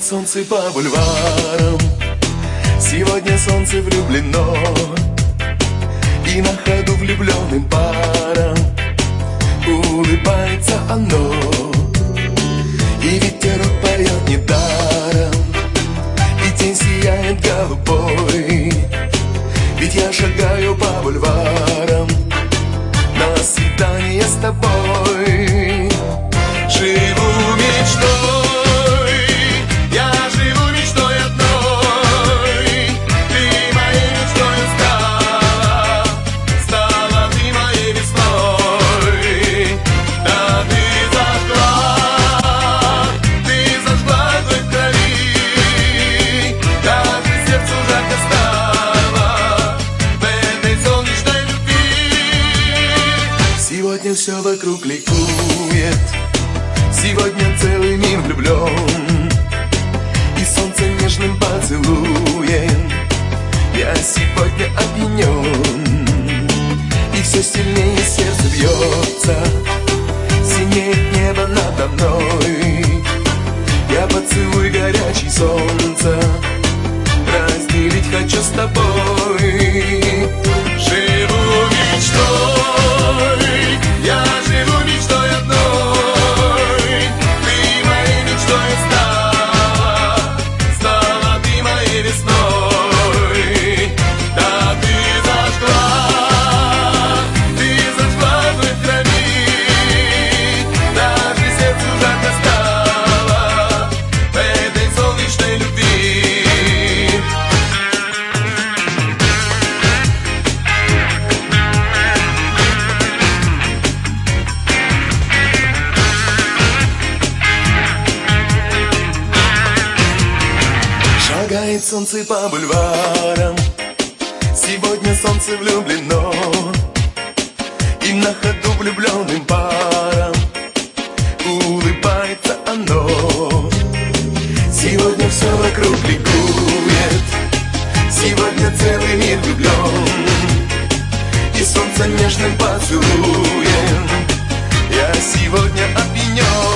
солнце по бульварам. Сегодня солнце влюблено И на ходу влюбленным парам. Улыбается оно И ветерок поет недаром. И день сияет голубой Ведь я шагаю по бульварам. На свидание с тобой все вокруг ликует. Сегодня целый мир влюблен И солнце нежным поцелуем Я сегодня опьянен И все сильнее сердце бьется Шагает солнце по бульварам. Сегодня солнце влюблено И на ходу влюбленным парам Улыбается оно. Сегодня все вокруг ликует. Сегодня целый мир влюблен И солнце нежным поцелуем. Я сегодня опьянен